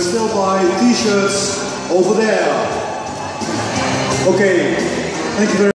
still buy t-shirts over there. Okay, thank you very much.